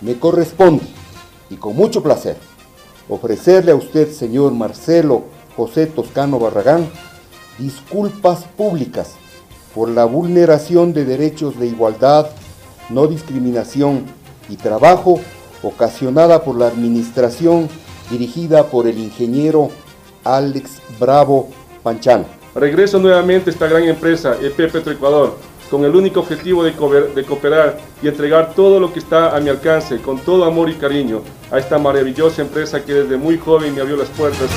me corresponde, y con mucho placer, ofrecerle a usted, señor Marcelo José Toscano Barragán, disculpas públicas por la vulneración de derechos de igualdad, no discriminación y trabajo ocasionada por la administración dirigida por el ingeniero Alex Bravo Panchano. Regreso nuevamente a esta gran empresa, EP Petroecuador, con el único objetivo de, cooperar y entregar todo lo que está a mi alcance, con todo amor y cariño, a esta maravillosa empresa que desde muy joven me abrió las puertas